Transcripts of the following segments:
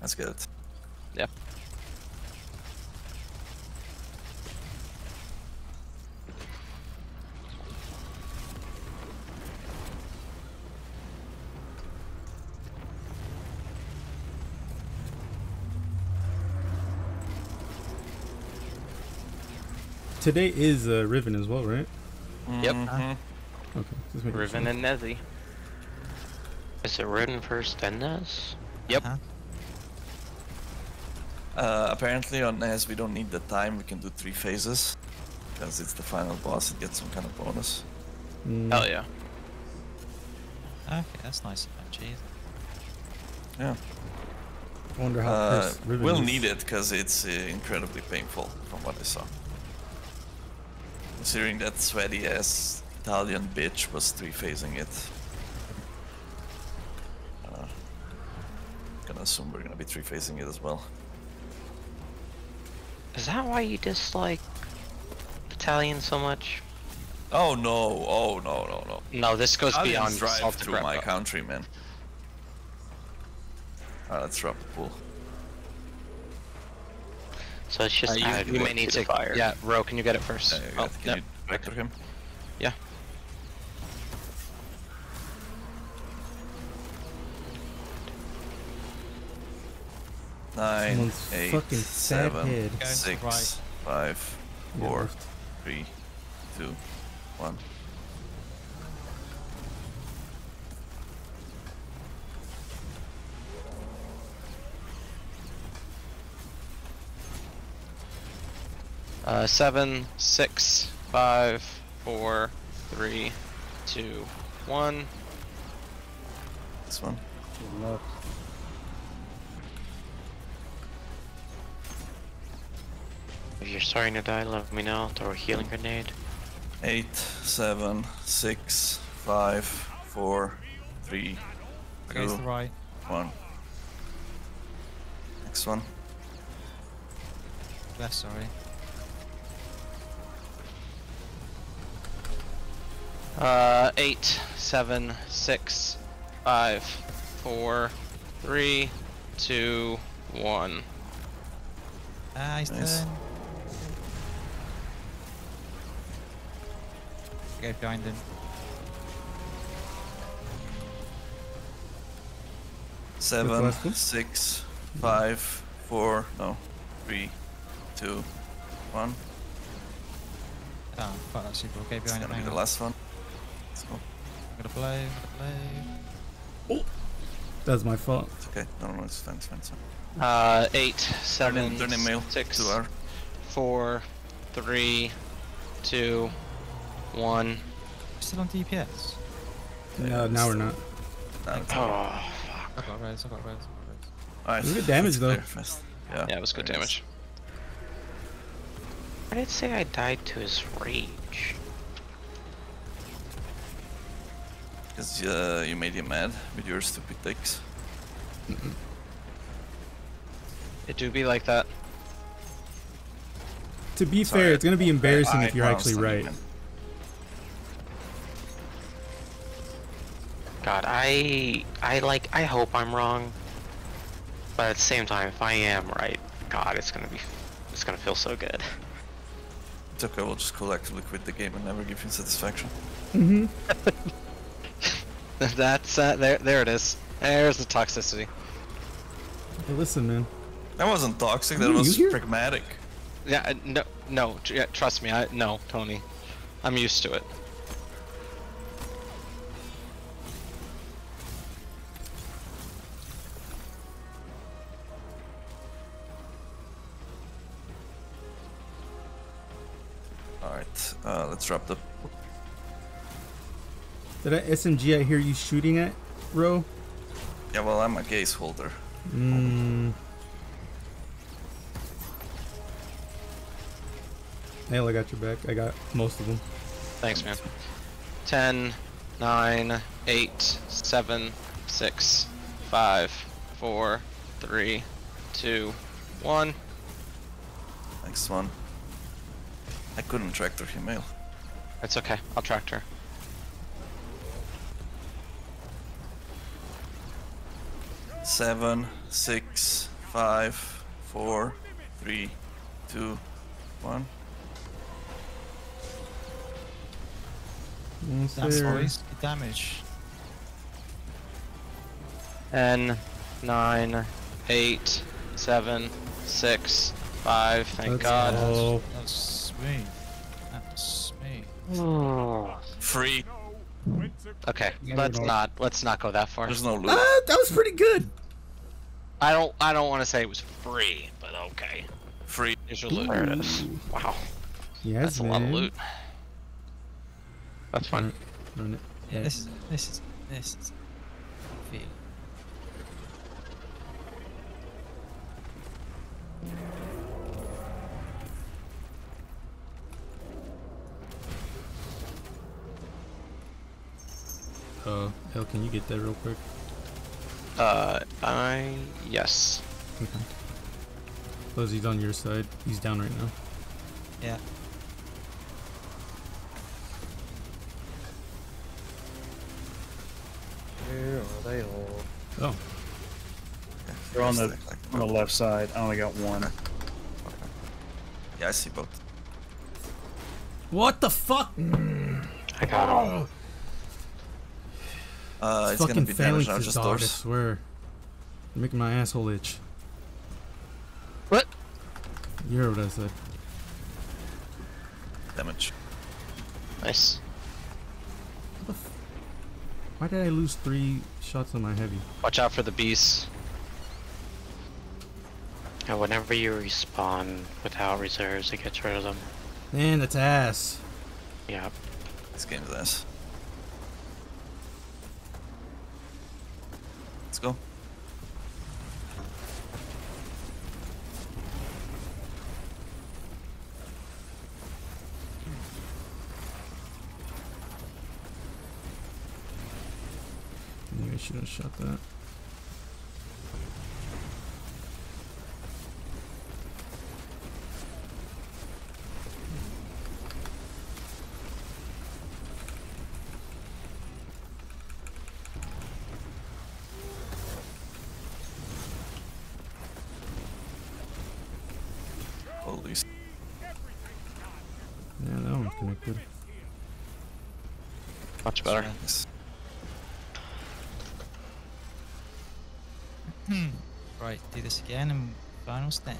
That's good. Yeah. Today is uh, Riven as well, right? Yep. Mhm. Okay. Riven sure. and Nezzy. Is it written first then this? Yep. Uh-huh. Uh, apparently on NES we don't need the time, we can do three phases. Because it's the final boss, it gets some kind of bonus. Mm, Hell yeah. Okay, that's nice of them, jeez. Yeah. I wonder how Uh, we'll is. need it because it's uh, incredibly painful from what I saw. Considering that sweaty ass Italian bitch was three phasing it. Uh, gonna assume we're gonna be three phasing it as well. Is that why you dislike Italian so much? Oh no, oh no, no, no. No, this goes Italians beyond drive salted through my Grappa. country, man. Alright, let's drop the pool. So it's just Uh, you, you may need to to. fire. Yeah, Ro, can you get it first? You oh, got- can yep. you vector him? Yeah. Nine, Someone's eight, fucking sad seven, head. Going six, right. five, Yeah, four, left. three, two, one. Uh, seven, six, five, four, three, two, one. This one. If you're starting to die, let me know. Throw a healing grenade. Eight, seven, six, five, four, three, Against two, the right. one. Next one. Left, sorry. Uh, eight, seven, six, five, four, three, two, one. Ah, he's Nice. turn. Go behind him. Seven, last one? six, five, four, no, three, two, one. Oh, fuck that super. Okay, It's behind him. gonna be the last one. Let's go. I'm gonna play, I'm gonna blow. That's my fault. It's okay. No, no, it's fine, it's fine. It's fine. Uh, eight, Turn seven, in, turn in mail. six, Two hour. four, three, two, one. Still on DPS. No, now we're not. Nah, it's Oh, I've got res, I've got res, I've got res. Alright. It was good damage, though. Yeah. yeah, it was good damage. I did say I died to his rage. Because uh, you made him mad with your stupid takes. It do be like that. To be Sorry, fair, it's gonna be embarrassing I- if you're actually right. thinking, God, I I like I hope I'm wrong. But at the same time, if I am right, God, it's gonna be it's gonna feel so good. It's okay, we'll just collectively quit the game and never give you satisfaction. Mm-hmm. That's uh, there. There it is. There's the toxicity. Hey, listen, man. That wasn't toxic, that was here? pragmatic. Yeah. uh, No. No. Yeah, trust me. I no, Tony. I'm used to it. Alright, uh, let's drop the. Did that SMG I hear you shooting at, Ro? Yeah, well, I'm a gaze holder. Mmm. Hell, I got your back. I got most of them. Thanks, man. Ten, nine, eight, seven, six, five, four, three, two, one. Next one. I couldn't tractor female. It's okay. I'll tractor. Seven, six, Five, four, three, two, one. That's always good damage. 10, 9, 8, 7, 6, 5. Thank Let's God. go. That was smooth. That was smooth. Oh. Free. Okay, let's not let's not go that far. There's no loot. Ah, that was pretty good. I don't I don't want to say it was free, but okay. Free. Here's your loot. There it is. Wow. Yes, That's a lot of loot. That's fine. Run it. Yeah, Yeah. this is this is this is feel. Uh, hell, can you get that real quick? Uh, I yes. Okay. Close, he's on your side. He's down right now. Yeah. Where are they all? Oh, Yeah, They're on the on the left side. I only got one. Yeah, I see both. what the fuck? I got him. Uh, it's fucking gonna be damage now, phalanxes, just dog, I swear. You're making my asshole itch. What? You heard what I said. Damage. Nice. Why did I lose three shots on my heavy? Watch out for the beasts. And whenever you respawn without reserves, it gets rid of them. Man, that's ass. Yeah. This game's ass. Let's go. Maybe I should have shot that. Holy s- Yeah, that one's connected. Much better. Nice. Hmm. Right, do this again and final step.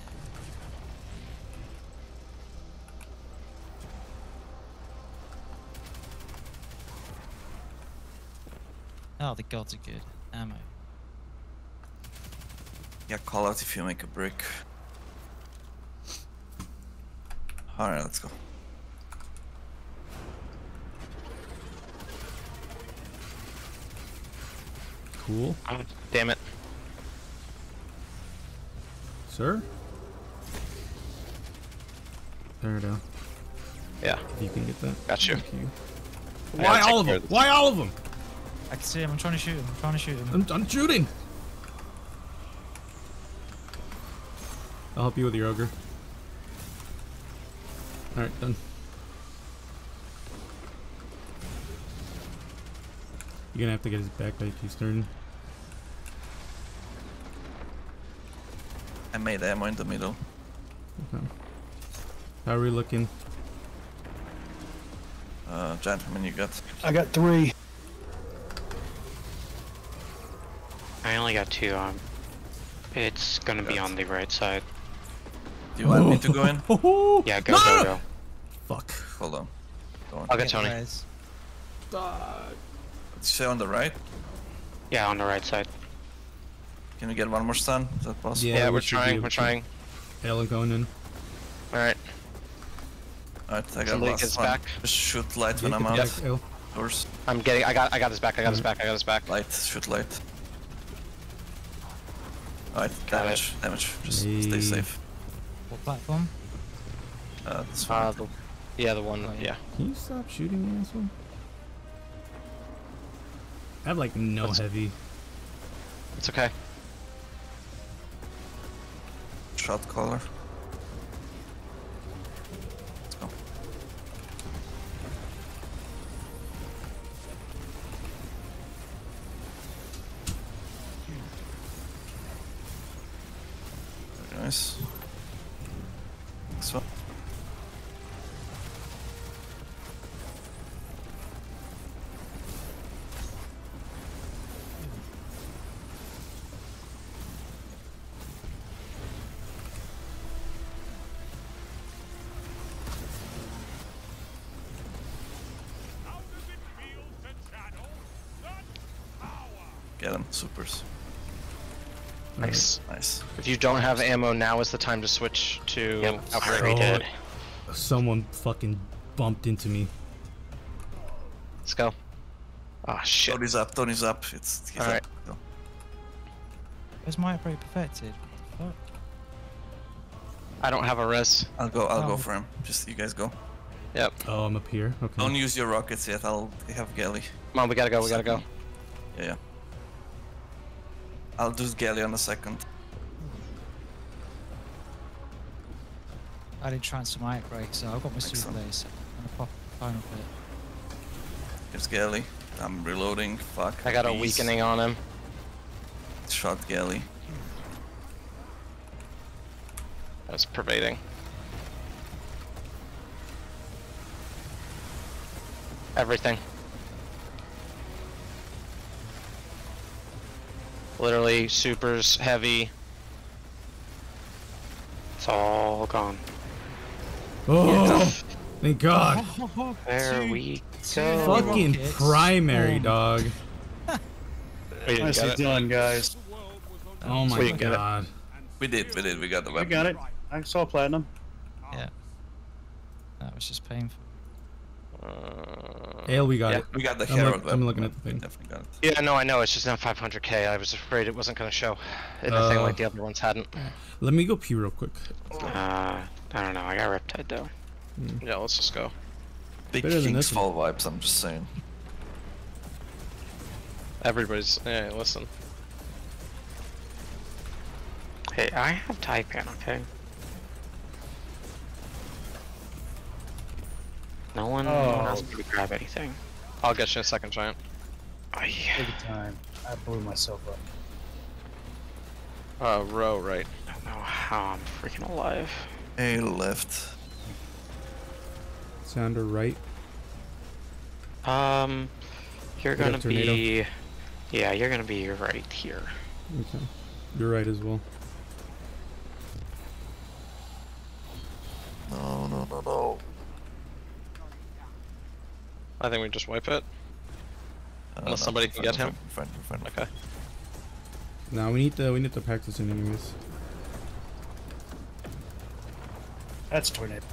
Oh, the gods are good. Ammo. Yeah, call out if you make a brick. Alright, let's go. Cool. Oh, damn it. Sir? There it is. Yeah, You can get that. got you. You. Why all of them? of. Why all of them? I can see him. I'm trying to shoot him. I'm trying to shoot him. I'm, I'm shooting. I'll help you with your ogre. Alright, done. You're gonna have to get his back by he's turn. Made ammo in the middle. Okay. How are we looking? Uh, gentlemen, you got. I got three. I only got two on. It's gonna be on the right side. Do you want me to go in? Yeah, go, go, go. Fuck. Hold on. Go on. I'll get Get Tony. res. Stay on the right. Yeah, on the right side. Can we get one more stun? Is that possible? Yeah, Yeah, we we're trying. able We're trying. Ellen going in. All right. Alright, I got Somebody last gets one. back. Just shoot light when I'm out. back, Elle. Doors. I'm getting. I got. I got his back. I got his back. I got his back. I got his back. Light, shoot light. Alright, Got damage, damage. Just stay safe. What platform? Uh, this one. Uh, the, yeah, the one. Oh, yeah. Yeah. Can you stop shooting me, asshole? I have like no That's- heavy. It's okay. Shot caller. You don't have ammo, now is the time to switch to Yep, outbreak. already Oh. did. Someone fucking bumped into me. Let's go. Ah shit. Tony's up, Tony's up. It's he's Alright. up. Go. Where's my upgrade perfected? What I don't have a res. I'll go I'll go Oh. for him. Just you guys go. Yep. Oh, I'm up here. Okay. Don't use your rockets yet, I'll have Galley. Come on, we gotta go. We gotta go. Yeah, yeah. I'll do Galley on a second. I didn't transfer my upgrade, so I've got my super Excellent. laser and a pop final bit. Here's Galley. I'm reloading. Fuck. I got a weakening on him. Shot Galley. That's pervading. Everything. Literally, supers, heavy. It's all gone. Oh, thank God. There Two- we two go. Fucking primary, Boom. dog. We didn't Nicely it. done, guys. Oh my We didn't get it. God. We did, we did, we got the I weapon. got it. I saw platinum. Yeah. That was just painful. Uh, Ale, we got Yeah. it. We got the I'm Herald look- I'm looking at the thing. Definitely got it. yeah, no, I know. It's just not 500k. I was afraid it wasn't going to show. Anything Uh, like the other ones hadn't. Let me go pee real quick. Uh, I don't know. I got Riptide though. Yeah, let's just go. Big Better than King's this one. Fall vibes, I'm just saying. Everybody's. Yeah, listen. Hey, I have Taipan, okay? No one, no one else Oh. can grab anything. I'll get you a second giant. Oh, yeah. Take your time. I blew myself up. Uh, row, right. I don't know how I'm freaking alive. A left. Sounder right. Um, you're We gonna be, yeah, you're gonna be right here. Okay. You're right as well. No, no, no, no. I think we just wipe it. Uh, Unless no, somebody can fine, get we're him. Fine, we're fine. Okay. Now we need to we need to practice in enemies. That's tornado.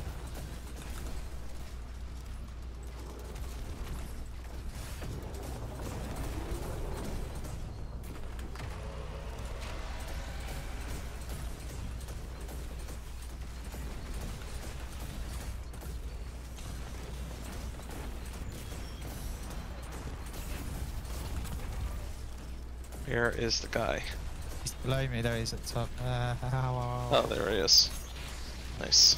Where is the guy? He's below me, there he is at the top. Uh, Oh, there he is. Nice.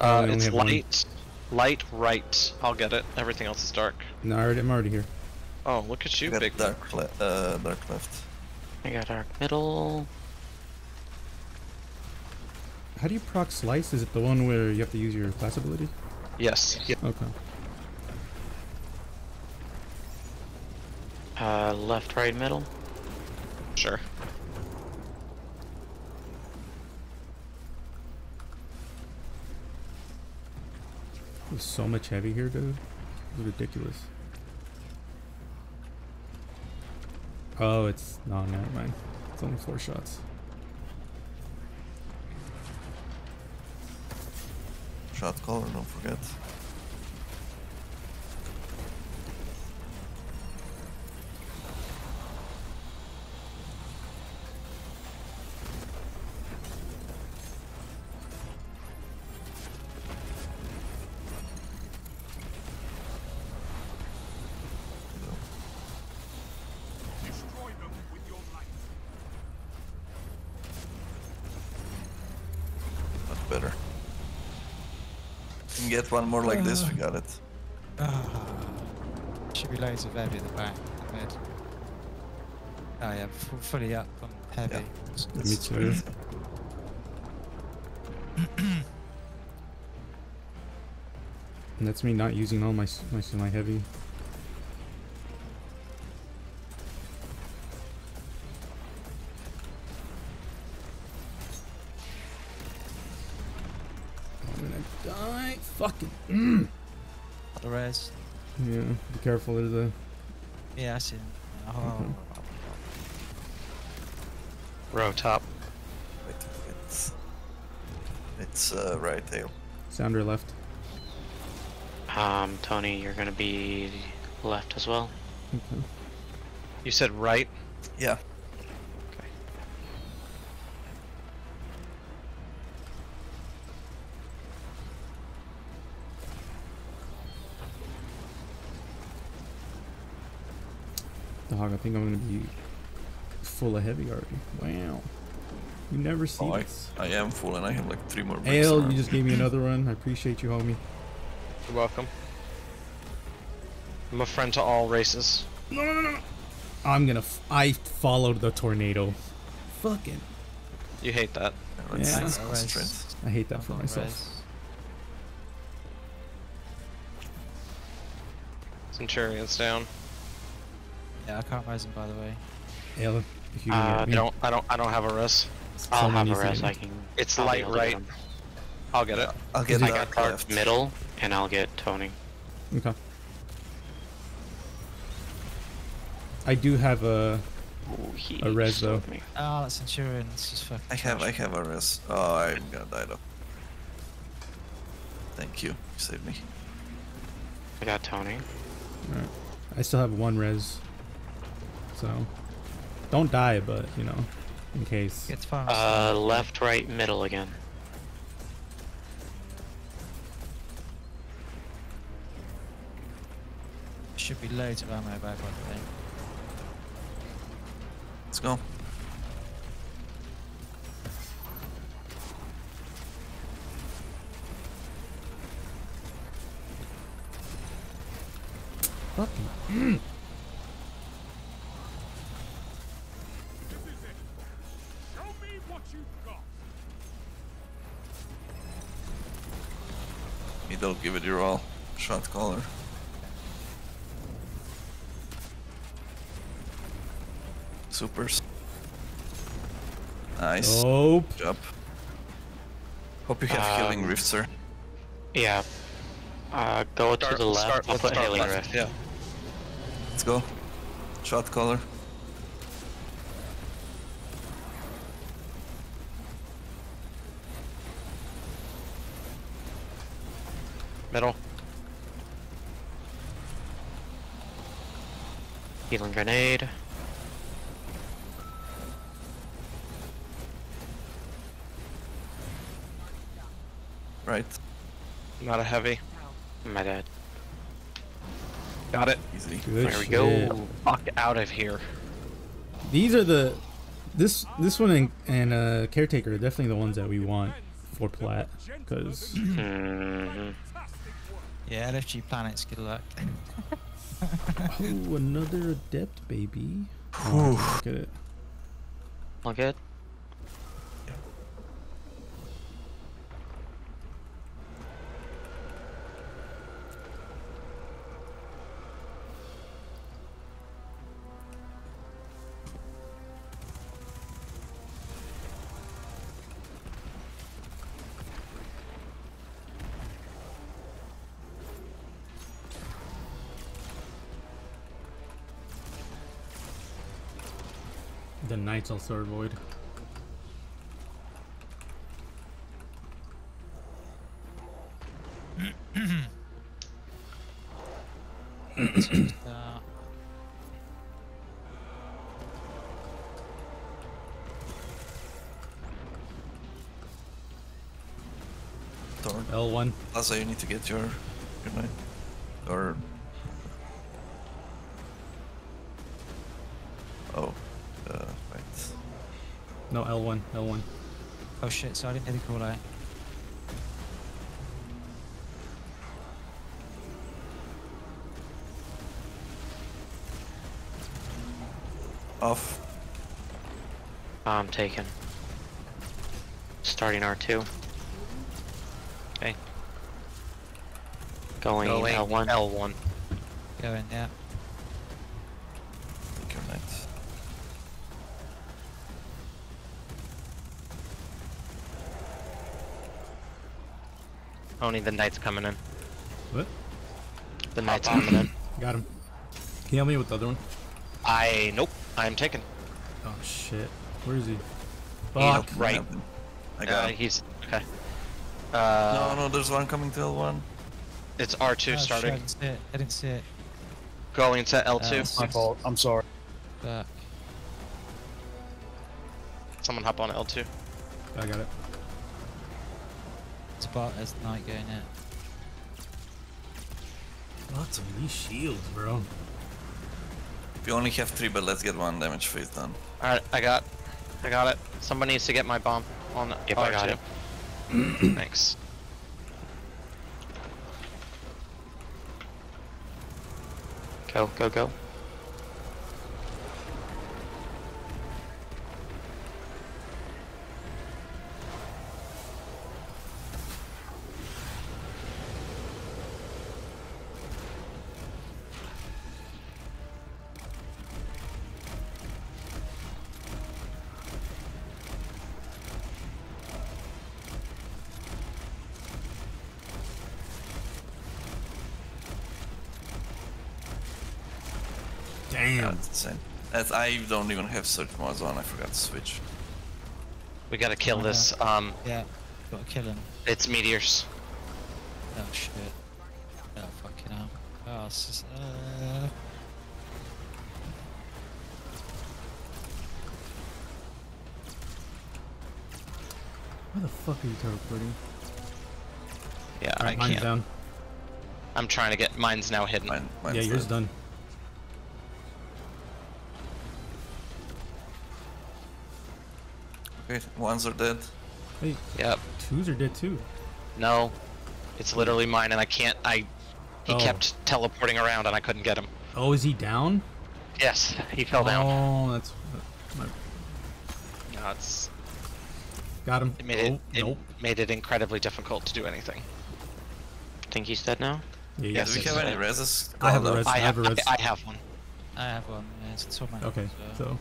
Uh, it's have one. light. Light right. I'll get it. Everything else is dark. No, I already, I'm already here. Oh, look at you, We got big dark, le uh, dark left. I got dark middle. How do you proc slice? Is it the one where you have to use your class ability? Yes. Okay. Uh, left, right, middle. Sure. There's so much heavy here, dude. It's ridiculous. Oh, it's no, never mind. It's only four shots. Shot caller, don't forget. Get one more like this, we got it. Ah. Should be loads of heavy at the back. Mid. Oh yeah, fu- fully up on heavy. Yeah. Me That's too. And that's me not using all my s- my semi heavy. Die. Fucking. Mm. The res. Yeah, be careful. There's a. Yeah, I see. him. Oh, Row top. Wait, it's it's uh, right there. Sounder left. Um, Tony, you're gonna be left as well. Okay. You said right. Yeah. Think I'm gonna be full of heavy already. Wow. You never see Oh, I, this. I am full, and I have like three more. bricks Ale, around. you just gave me another one. I appreciate you, homie. You're welcome. I'm a friend to all races. No, no, no, no. I'm gonna. F- I followed the tornado. Fucking. You hate that. Yeah, Yeah. let's Res. concentrate. I hate that for myself. Centurion's down. Yeah, I can't res him by the way. Ale, if you Uh, I don't. I don't. I don't have a res. I'll someone have a res. I can. It's I'll light able to get right. I'll get it. I'll get Is it- I got dark left. middle, and I'll get Tony. Okay. I do have a. Ooh, A res, slowed though. Me. Oh, that Centurion. This is fucking. I have I have a res. Oh, I'm gonna die though. Thank you. You saved me. I got Tony. Alright. I still have one res. So. Don't die, but, you know, in case. Get to farm. Uh, left, right, middle again. Should be loads of ammo back by the way. Let's go. Fucking. Middle, give all. Shot caller. Supers. Nice. Oh. Good job. Hope you have healing Um, rift, sir. Yeah. Uh, go Start- to the left. start- I'll put healing rift. Yeah. Let's go. Shot caller. Middle. Healing grenade. Right. Not a heavy. My dad. Got it. Easy. Good There we shit. go. Fuck out of here. These are the. This this one and, and uh, caretaker are definitely the ones that we want for plat because hmm Yeah, LFG planets. Good luck. oh another adept baby. Oh, look at it. All good. Knights also avoid. Uh, L one. That's Plaza, you need to get your your knight. No L one. L one. oh shit! So I didn't hear the call out. Off. I'm taken. Starting R2. Okay. Going, Going L1. L1. Going, yeah. Take your knight. Only the knight's coming in. What? The knight's coming in. Got him. Can you help me with the other one? I nope. I'm taken. Oh shit. Where is he? Fuck. Fuck. right. I Uh, got him. he's okay. Uh, No, no, there's one coming to L1. it's R2 Oh, shit, I starting. didn't see it. I didn't see it. Going to L2. Uh, My fault. I'm sorry. Back. Someone hop on L2. I got it. It's about as night going in. Lots of these shields, bro. We only have three, but let's get one damage phase done. All right, I got, I got it. Somebody needs to get my bomb on Yep, R2. I got it. Thanks. Go, go, go. Damn. That's insane. That's, I don't even have search mods on. I forgot to switch. We gotta kill Oh, this. Um, Yeah. Got to kill him. it's meteors. Oh shit. Oh fucking hell. Oh, this is, uh... Where the fuck are you teleporting? Yeah, Alright, I mine's can't. down. I'm trying to get. Mine's now hidden. Mine, mine's yeah, yours dead. done. Okay, ones are dead. Hey, Yep. twos are dead too. No, it's literally mine, and I can't. I. He Oh. kept teleporting around, and I couldn't get him. Oh, is he down? Yes, he fell down. Oh, that's. My, No, it's. got him. It made it. Oh, It nope. made it incredibly difficult to do anything. Think he's dead now? Yeah, Yes, Do we it's have any reses? I have a called res- I have have. a res- I, I have one. I have one. Yeah, it's on my Okay, as so. Uh,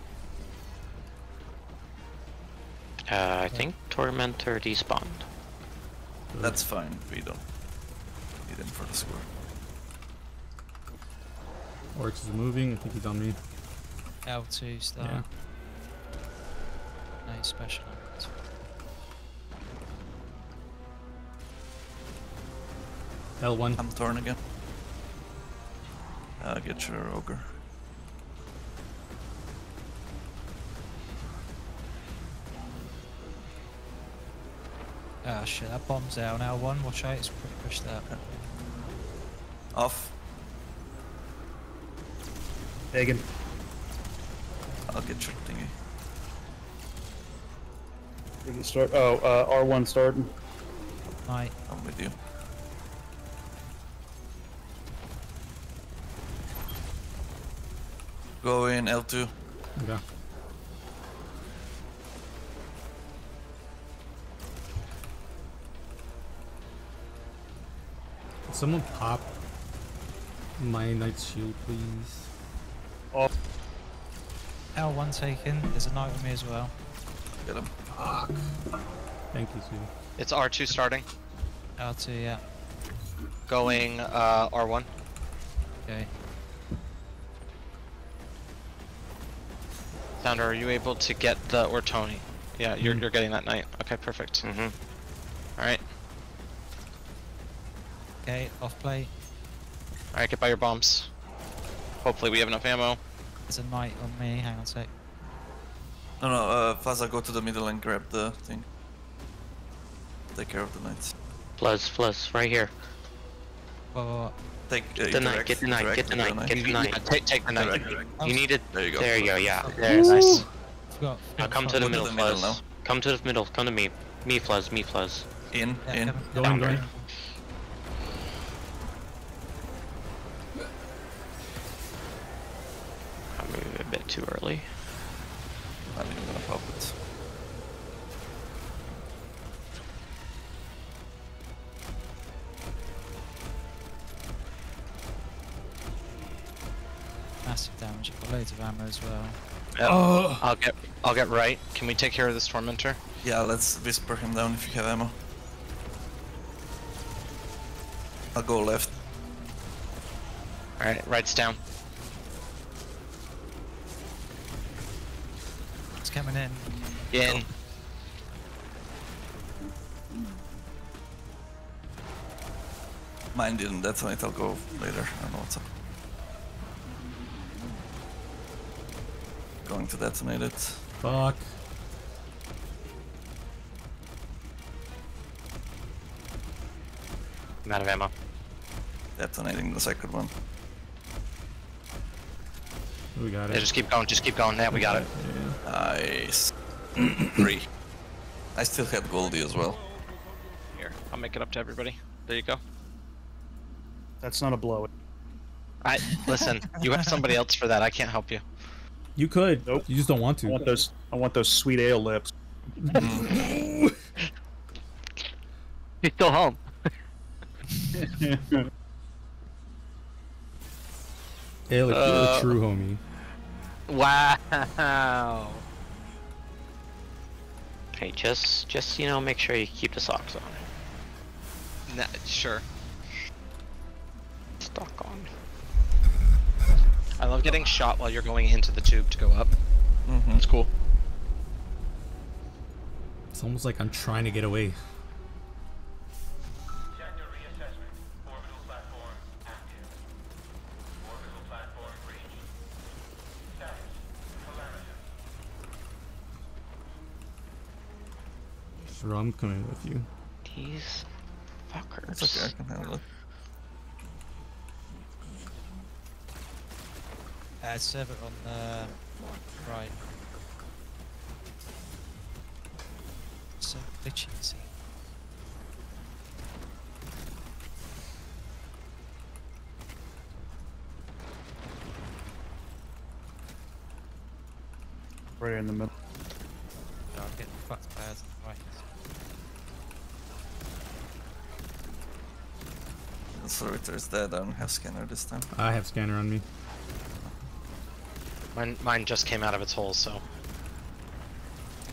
Uh, I think Tormentor despawned. That's fine. We don't need him for the score. Oryx is moving. I think he's on me. L2 star. Yeah. No special. on. L1. I'm torn again. I'll get your ogre. Oh shit, that bomb's there on L1. Watch out, it's pu- pushed that. Off. Hagen. I'll get your thingy. We can start. Oh, uh, R1 starting. Night. I'm with you. Go in L2. Okay. Someone pop my knight's shield, please? Oh. L1 taken. There's a knight with me as well. Get him. Thank you, Sue. It's R2 starting. L2, yeah. Going uh, R1. Okay. Sounder, are you able to get the Ortoni? Yeah, you're Mhm. you're getting that knight. Okay, perfect. Mm-hmm. All right, Okay, off plate. all right, get by your bombs. Hopefully we have enough ammo. There's a knight on me. Hang on a sec. No, no, uh, Faza, go to the middle and grab the thing. Take care of the knights. Fluzz, Fluzz, right here. Whoa, whoa, whoa. Take uh, the knight, get the knight, get the with knight, get the knight. take take the knight. Interact, interact. You need it. There you go. There you go, yeah. There, nice. Forgot. Now come to the middle, the middle Fluzz. Come to the middle, come to me. Me, Fluzz, me, Fluzz. In, Yeah, in. come- Going, Down going. too early. I'm even gonna pop it. Massive damage. I've got loads of ammo as well. Yep. Oh. I'll get I'll get right. Can we take care of this tormentor? Yeah, let's whisper him down if you have ammo. I'll go left. Alright, right's down. Coming in. In. Mine didn't detonate, I'll go later. I don't know what's up. Going to detonate it. fuck. I'm out of ammo. Detonating the second one. We got Yeah, it. just keep going, just keep going. Yeah, we got it. Yeah. Nice. Three. I still have Goldie as well. Here, I'll make it up to everybody. There you go. That's not a blow. I listen, you have somebody else for that. I can't help you. You could. Nope. You just don't want to. I to. want those. I want those sweet ale lips. He's still home. Hey, look, you're Uh, a true homie. Wow. Okay, just just you know, make sure you keep the socks on. Nah, sure. Stock on. I love getting shot while you're going into the tube to go up. Mm-hmm. It's cool. It's almost like I'm trying to get away. Sure, I'm coming with you. These fuckers. It's okay, I can handle it. Uh, server on the right. So glitchy. See. right in the middle. Oh, I'm getting fucked by ours on the right. The servitor's dead, I don't have scanner this time. I have scanner on me. Mine, mine just came out of its hole, so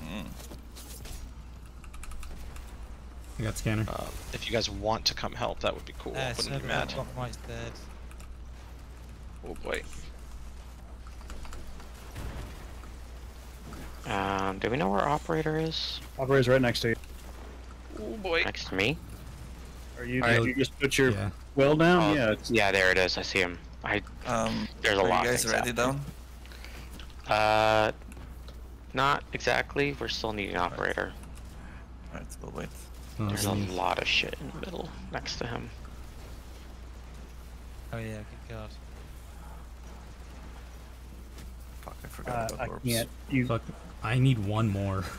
Mm. I got scanner. uh, if you guys want to come help, that would be cool. Uh, Wouldn't be mad. on bottom dead. Oh boy. Um, do we know where operator is? Operator's right next to you. Oh boy. Next to me? Are you? Alright. You just put your Yeah. Well down? Oh, yeah. It's, Yeah, there it is. I see him. I Um, There's a are lot you of guys ready happening. down? uh not exactly. We're still needing operator. Alright, we'll wait. Oh, There's a lot of shit in the middle next to him. Oh yeah, good god. Fuck, I forgot uh, about I orbs. can't. You. Fuck. I need one more.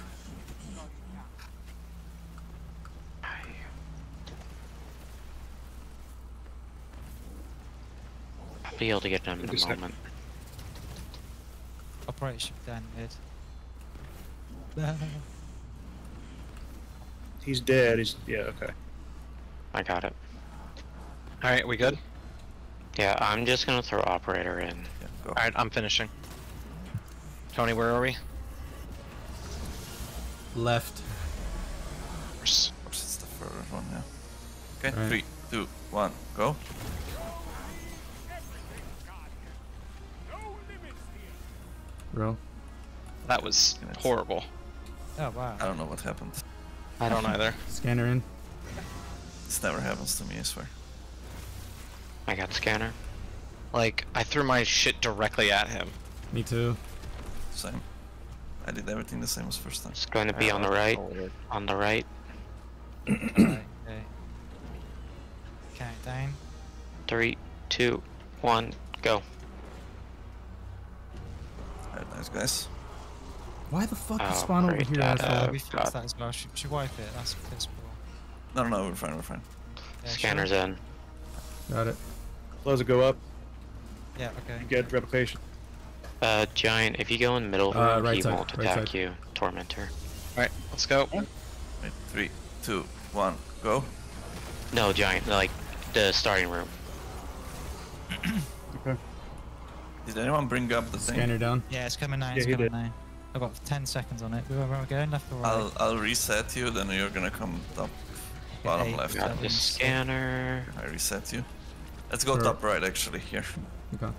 I'll be able to get him in Just a a moment. Operator should be down mid. He's dead. He's yeah. Okay. I got it. Alright, we good? Yeah, I'm just gonna throw operator in. Yeah, go. Alright, I'm finishing. Tony, where are we? Left. First. Of course, it's the further one, yeah. Okay, Alright. three, two, one, go. Bro. That was horrible. Oh wow. I don't know what happened. I don't either. Scanner in. This never happens to me, I swear. I got scanner. Like, I threw my shit directly at him. Me too. Same. I did everything the same as first time. It's going to be on the right. On the right. right, okay. Countdown. Three, two, one, go. Alright, guys. Why the fuck you Oh, spawn over here, asshole? Uh, we fixed that as well. Should, should wipe it. That's fixable. No, no, no, we're fine, we're fine. Yeah, Scanner's sure. in. Got it. Close it. Go up. Yeah. Okay. You get replication. Uh, Giant, if you go in the middle Uh, room, right he side, won't attack side. you. Tormentor. Alright, let's go. Wait, three, two, one, go. No, Giant, like, the starting room. Okay. Did anyone bring up the thing? Scanner down. Yeah, it's coming now. Yeah, It's he coming now. I've got 10 seconds on it. Where am I going? Left or right? I'll I'll reset you, then you're gonna come top bottom eight. left. Got the scanner. I reset you. Let's go Sure. top right actually here. Okay.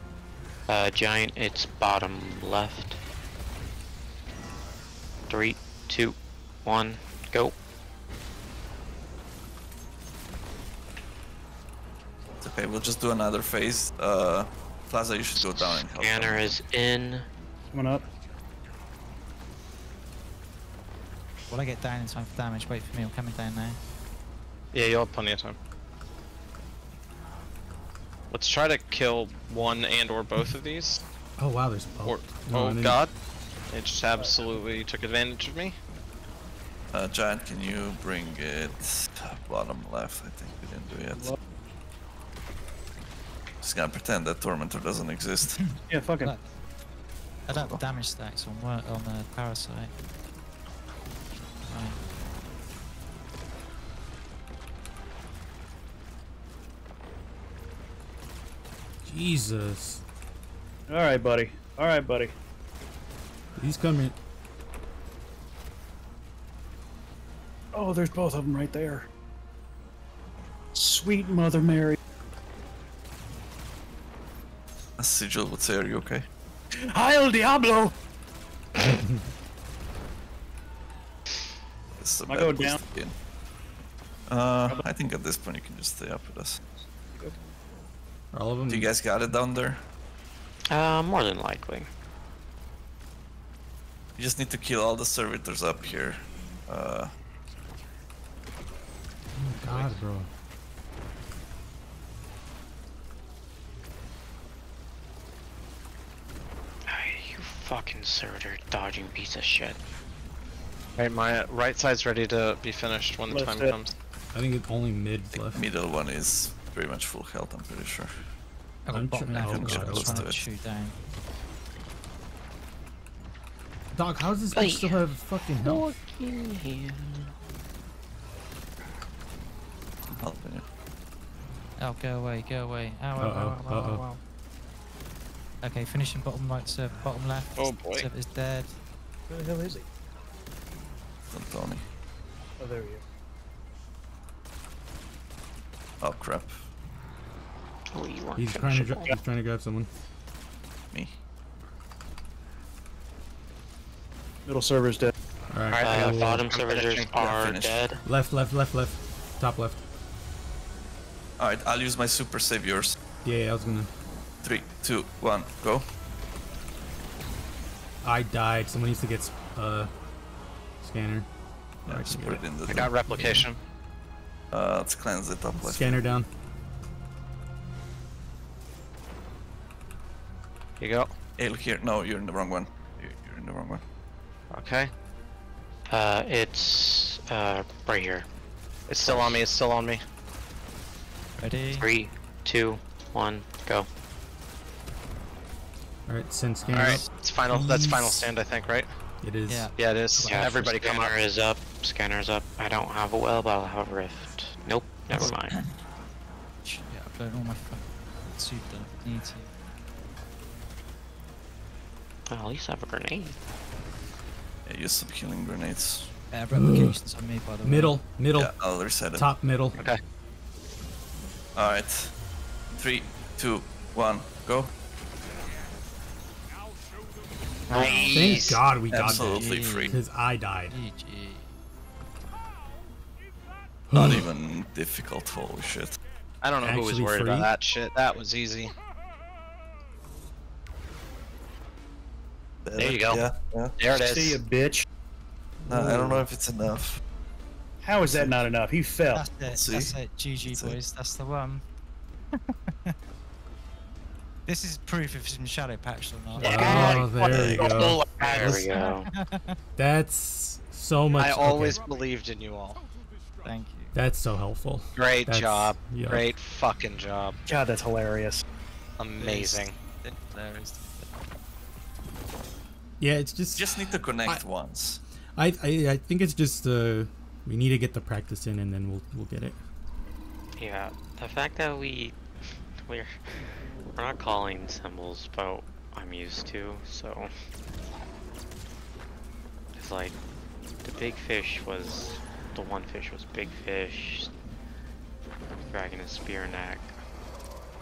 Uh, giant, it's bottom left. Three, two, one, go. It's okay, we'll just do another phase. Uh Plaza you should go down and help Scanner them. is in. Coming up. Will I get down in time for damage? Wait for me. I'm coming down now. Yeah, you'll have plenty of time. Let's try to kill one and or both of these. Oh wow, there's oh, Or no, oh god, it just absolutely took advantage of me. Uh, Giant, can you bring it bottom left? I think we didn't do it yet. Just gonna pretend that Tormentor doesn't exist. Yeah, fucking. Look. I don't have damage stacks on work on the parasite. Right. Jesus. All right, buddy. All right, buddy. He's coming. Oh, there's both of them right there. Sweet Mother Mary. Sigil would say, are you okay? Heil Diablo! This is a I bad go down? again. Uh, I think at this point you can just stay up with us. Are all of them? Do you guys got it down there? Uh, more than likely. You just need to kill all the servitors up here. Uh, Oh God, bro. Ay, you fucking servitor dodging piece of shit. Right, my right side's ready to be finished when the Left time it. comes. I think it's only mid I think left. middle one is pretty much full health, I'm pretty sure. I've got I'm bottom trying- left. oh I'm God, just let's trying do to shoot down. Dog, how does this Hey. bitch still have fucking health? In here. I'm helping you. Oh, go away, go away. Ow, ow, Uh-oh, ow, ow, ow, uh-oh. ow. Okay, finishing bottom right, serve, bottom left. Oh, boy. Serve is dead. Where the hell is he? Don't tell me. Oh, there he is. Oh crap. Oh, you weren't He's trying to finishable. he's trying to grab someone. Me. Middle server's dead. All right. Alright, I Uh, got bottom I'm servitors finishing. Yeah, are finish. dead. Left, left, left, left. Top left. Alright, I'll use my super save yours. Yeah, yeah, I was gonna. Three, two, one, go. I died. Someone needs to get s- uh scanner. Yeah, I just put get it in the I got replication. Uh, let's cleanse it up left. Scanner down. Here you go. Ale here. No, you're in the wrong one. You're, you're in the wrong one. Okay. Uh, it's uh right here. It's still on me. It's still on me. Ready? Three, two, one, go. All right, send All scanner right. up. It's final. That's final Please. stand, I think, right? It is. Yeah. Yeah, it is. Yeah, Everybody come scanner up. is up. Scanner's up. I don't have a well, but I'll have a rift. Nope, never mind. Yeah, I've blown all my fucking super. Need to. Well, at least I have a grenade. Yeah, use some healing grenades. Uh, replications on me, by the way. Middle, middle, Yeah, I'll reset it. top, middle. Okay. Alright. Three, two, one, go. Thank God we got Absolutely free. Because I died. GG. Not even difficult, holy shit. I don't know who was worried free? about that shit. That was easy. There you go. Yeah, yeah. There it See ya, bitch. No, I don't know if it's enough. How is that not enough? He fell. That's it. That's it. GG, That's it. boys. That's the one. this is proof if it's been shadow patched or not. Oh, there you go. There we go. That's so much. I okay, always believed in you all. Thank you. That's so helpful. Great That's- job. yeah. Great fucking job. God, that's hilarious. Amazing. Did hilarious. Yeah, it's just. Just need to connect once. I, I I think it's just uh we need to get the practice in and then we'll we'll get it. Yeah, the fact that we we're we're not calling symbols, but I'm used to, so it's like the big fish was the one fish was big fish, dragon and spear neck.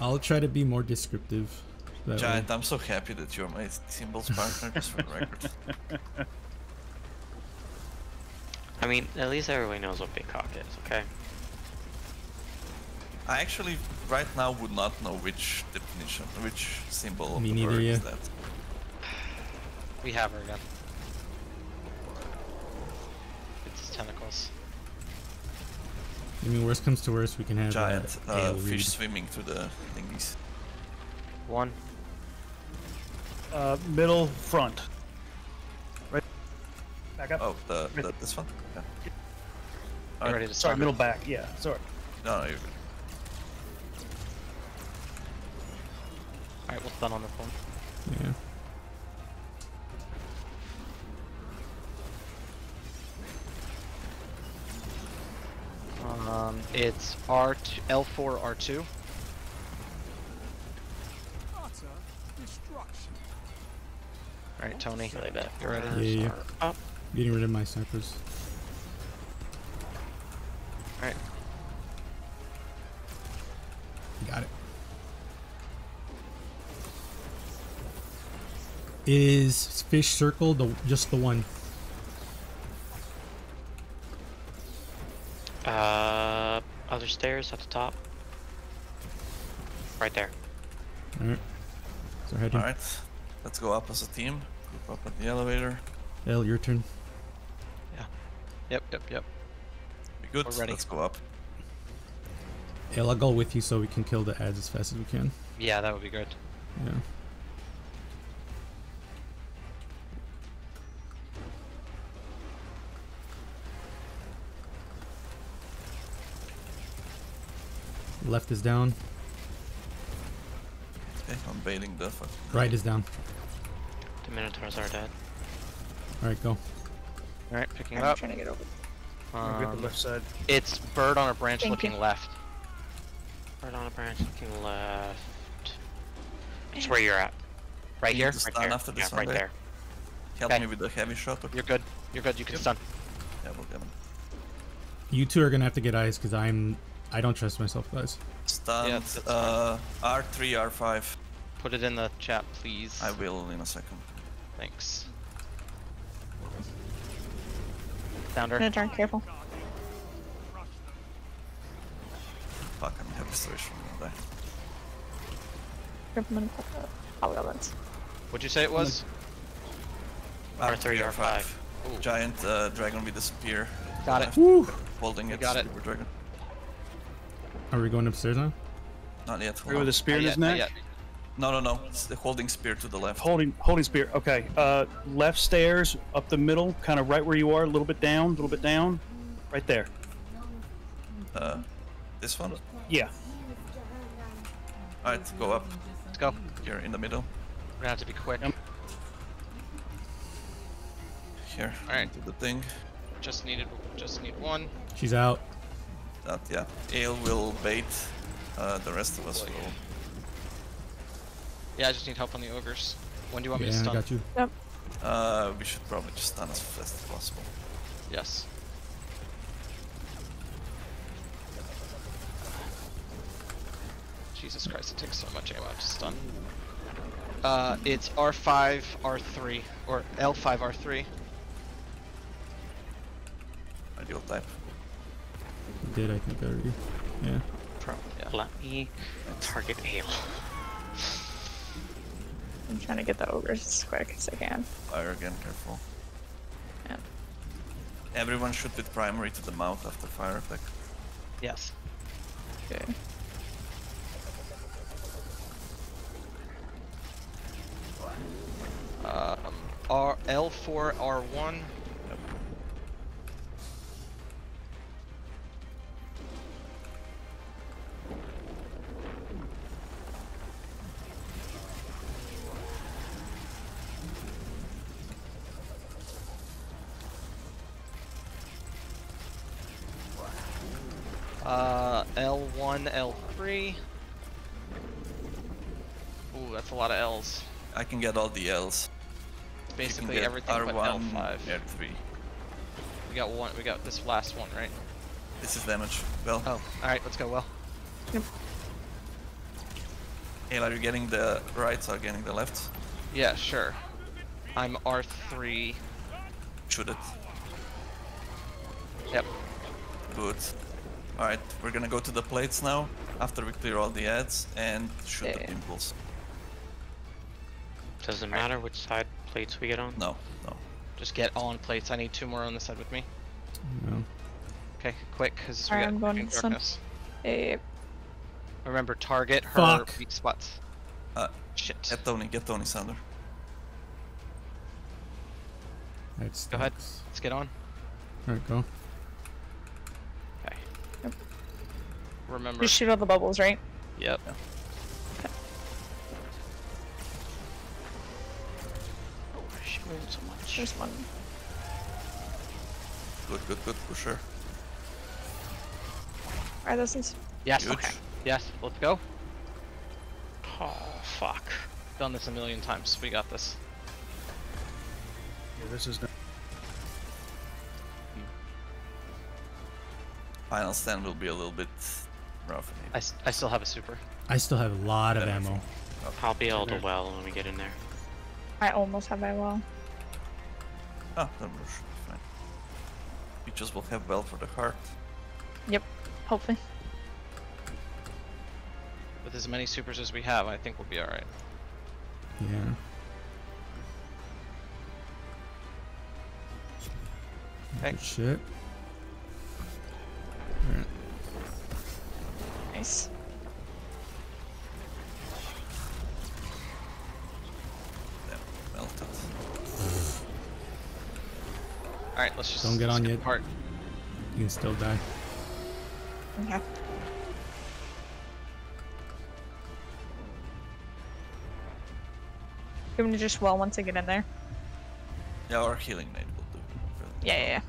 I'll try to be more descriptive. that way. Giant, I'm so happy that you're my symbols partner, just for the record. I mean, at least everybody knows what big cock is, okay? I actually, right now, would not know which definition, which symbol of Me the neither, bird is yeah. that. We have her again. It's tentacles. I mean, worst comes to worst, we can have Giant uh, uh, fish read. swimming through the thingies. One. Uh, middle, front. Right. Back up. Oh, the, the this one? Yeah. Get Alright. ready to Sorry, start. middle back. Yeah, sorry. No, no, you're good. Alright, we'll stun on this one. Yeah. Um, it's R L4 R2. Alright, Tony. Like that. You ready? Yeah, yeah. Up. Getting rid of my snipers. Alright. Got it. Is fish circle the just the one? Uh, other stairs at the top. Right there. All right. So heading. Alright, let's go up as a team. Group up at the elevator. L, your turn. Yeah. Yep, yep, yep. Be good. We're ready. Let's go up. L, I'll go with you so we can kill the ads as fast as we can. Yeah, that would be good. Yeah. Left is down. Okay, I'm baiting the fuck. Right is down. The minotaurs are dead. All right, go. Alright, picking I'm up. trying to get over. I'll get the Um, left side. it's bird on a branch Thank looking you. left. Right on a branch, looking left. It's where you're at. Right You here. Right stun there. after this yeah, right right? there. Help Okay. me with the heavy shot. Okay. You're good. You're good. You can stun. Yeah, we'll get him. You two are gonna have to get eyes because I'm. I don't trust myself, guys. Stunned. that's uh, R3, R5. Put it in the chat, please. I will in a second. Thanks. Found her. Minotaur, careful. Fuck, I'm heavy restoration. I'm gonna die. Careful, Minotaur. Oh, we got lens. What'd you say it was? R3, R5. Ooh. Giant uh, dragon with a spear. Got it. left, Woo! Holding it. got it. Super dragon. Are we going upstairs now? Not yet. Hold Right with on. the spear Not in yet, his neck. No, no, no. It's the holding spear to the left. Holding, holding spear. Okay. Uh, left stairs, up the middle, kind of right where you are, a little bit down, a little bit down, right there. Uh, this one. Yeah. Alright, go up. Let's go. Here in the middle. We're gonna have to be quick. Yep. Here. Alright. Do the thing. Just needed. Just need one. She's out. That yeah. Ale will bait. Uh, the rest of us will. Yeah, I just need help on the ogres. When do you want me to Yeah, I got you. Yep. Uh, we should probably just stun as fast as possible. Yes. Jesus Christ, it takes so much ammo to stun. Uh, it's R5, R3, or L5, R3. Ideal type. You did, I think, already. Yeah. Pro, yeah. Let me target Ale. I'm trying to get the ogres as quick as I can. Fire again, careful. Yep. Everyone shoot with primary to the mouth after fire attack. Yes. Okay. Um, R L4, R1. L1, L3. Ooh, that's a lot of L's. I can get all the L's. Basically everything but R1, L5. R3. We got one. We got this last one, right? This is damage. Well, Oh, all right. Let's go. Well, Hale, are you getting the right or getting the left? yeah, sure. I'm R3. Shoot it. Yep. Good. Alright, we're gonna go to the plates now, after we clear all the ads, and shoot the Yeah. pimples. Does it matter which side plates we get on? No, no. Just get all on plates. I need two more on the side with me. No. Okay, quick, because we Alright, got I'm going fucking darkness. Eh, Remember, target her Fuck. weak spots. Uh, Shit. get Tony, get Tony, Sander. That's Go ahead. Let's get on. Alright, go. Okay. Yep. Remember. just shoot all the bubbles, right? Yep. Oh, why is she moving so much? There's one. Good, good, good, for sure. Alright, this is. Yes. Huge. Okay. Yes. Let's go. Oh, fuck. Done this a million times. We got this. Yeah, this is the Final stand will be a little bit rough. I, s- I still have a super. I still have a lot of Then I ammo. think- I'll be able to well when we get in there. I almost have my well. Oh, then we should be fine. We just will have well for the heart. Yep. Hopefully. With as many supers as we have, I think we'll be alright. Yeah. Okay. Good shit. Nice. Melted. Alright, let's just Don't get let's on yet. Part. You can still die. Okay. You want me to just well once I get in there? Yeah, our healing nade will do. Yeah, yeah, yeah.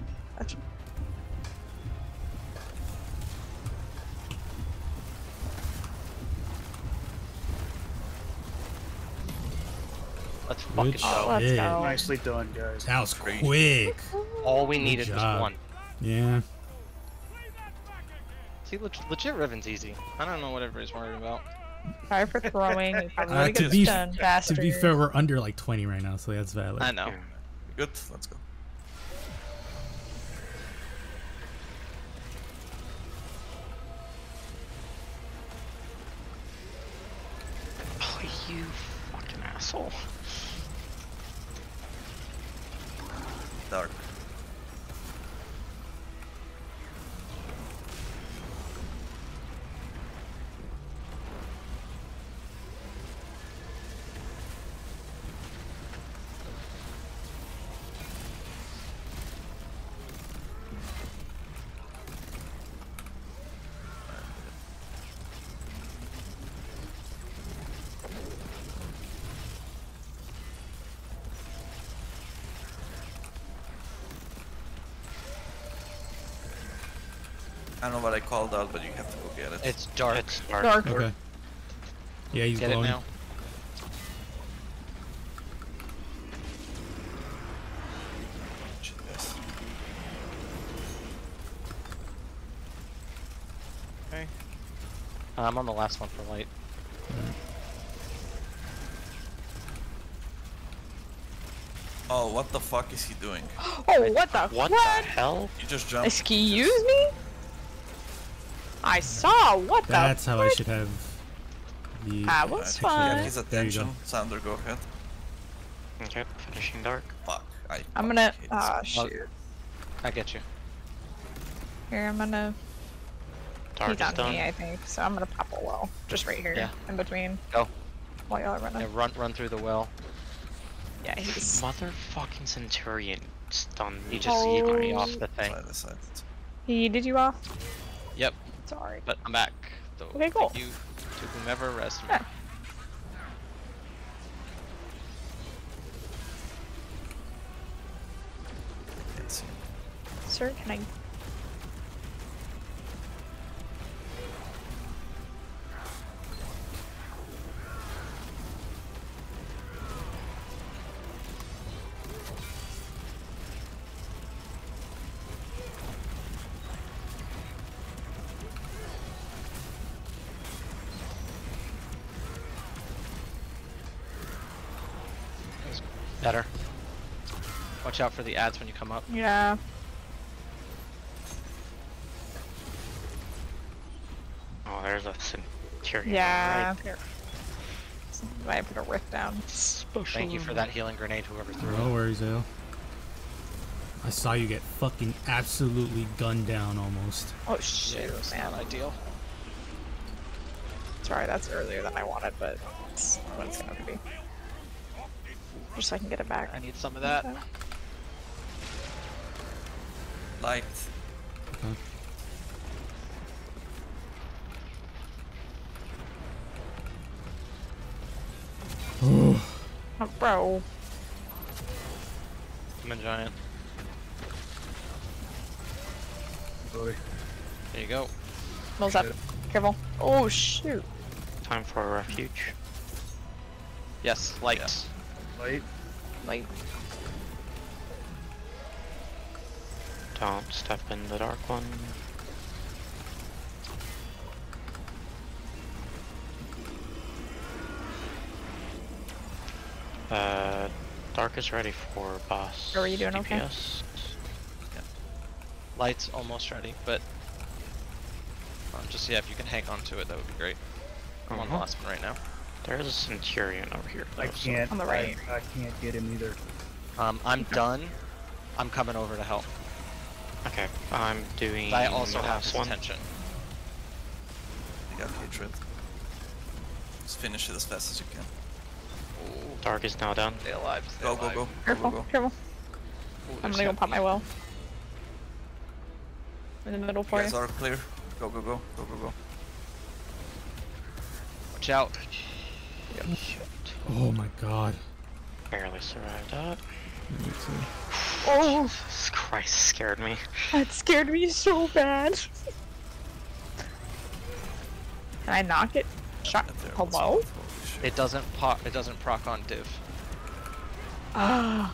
Let's fucking Good go. Let's go. nicely done, guys. That was Great. quick. All we needed job. was one. Yeah. See, leg- legit Riven's easy. I don't know what everybody's worried about. Sorry for throwing. You probably uh, to, got be stunned to be fair, we're under like 20 right now, so that's valid. I know. Good, let's go. Oh, you fucking asshole. Dark. I don't know what I called out, but you have to go get it. It's dark. It's dark. Dark. Okay. Yeah, he's Get it now. Shit, yes. Okay. Uh, I'm on the last one for light. Oh, what the fuck is he doing? Oh, what the? What, What? the hell? You just jumped. Excuse me? I saw. What the? That's how I should have the. That was Get fun. his There you attention. Sander, go ahead. Okay, finishing dark. Fuck. I I'm gonna. Ah, this. shoot. I get you. Here, I'm gonna. Dark He's is on done. me, I think. So I'm gonna pop a well, just right here, Yeah. in between. Go. While y'all are running. Yeah, run, run through the well. Yeah, he's. Motherfucking Centurion stunned me. He just Oh. yeeted me off the thing. By the side. He did you off? Yep, Sorry. but I'm back. So Okay, cool. Thank you to whomever rescued me. Yeah. Can't see. Sir, can I? Watch out for the ads when you come up. Yeah. Oh, there's a centurion. Yeah. Right. Here. I put a rift down. Special. Thank you for that healing grenade, whoever threw No it. worries, Ale. I saw you get fucking absolutely gunned down almost. Oh Yeah, shit, it's man. not ideal. Sorry, that's earlier than I wanted, but it's what it's gonna be. Just so I can get it back. I need some of that. Light. Okay. Oh, bro. I'm a giant. Buddy. There you go. Mills up. Careful. Oh shoot. Time for a refuge. Yes, light. Light. Like Don't step in the dark one. Uh, dark is ready for boss. Are you doing okay? DPS. Light's almost ready, but um, just yeah, if you can hang on to it, that would be great. I'm on the Mhm. last one right now. There is a centurion over here. I though, so- can't. On the right. I, I can't get him either. Um, I'm done. I'm coming over to help. Okay, I'm doing. I also have last his one. attention. You got hatred. Just finish it as fast as you can. Dark is now done. Stay alive. Stay Go, go, alive. go. Go, careful, go, go. careful. Ooh, I'm gonna go pop my well. In the middle for You guys you. are clear. Go, go, go. Go, go, go. Watch out. Oh my god. Barely survived that. Me too. Oh, Jesus Christ, scared me. that scared me so bad. Can I knock it? Shot. Hello? It doesn't pop. It doesn't proc on div. Ah.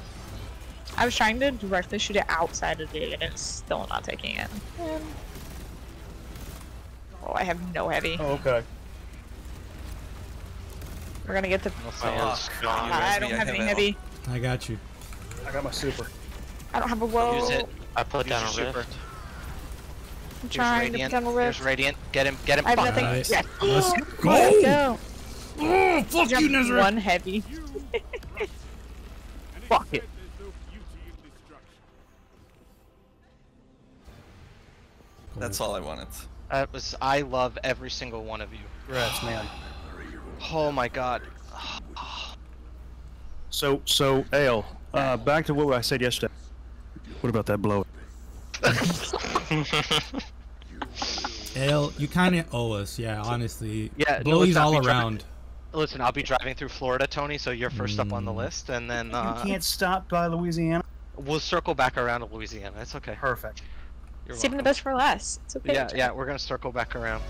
I was trying to directly shoot it outside of it, and it's still not taking it. Oh, I have no heavy. Oh, okay. We're gonna get the. Oh, fails. I don't have any heavy. I got you. I got my super. I don't have a woe. Use it. I put Use down a super. rift. I'm Here's trying to put down a Here's rift. radiant. Get him. Get him. I have Fuck. nothing. Nice. Yes. Let's Let's go! go. Oh, fuck Jump you, Nezarec! One heavy. Fuck it. That's all I wanted. That was. I love every single one of you. Congrats, man. Oh my god. So, so, Ale, uh, back to what I said yesterday. What about that blow? Ale, you kind of owe us, yeah, honestly. Yeah, no, Blowy's it's not all me driving- around. Listen, I'll be driving through Florida, Tony, so you're first up on the Mm. list, and then you uh, can't stop by Louisiana. we'll circle back around to Louisiana. It's okay. Perfect. You're Saving the best for last. It's okay. Yeah, yeah, we're gonna circle back around.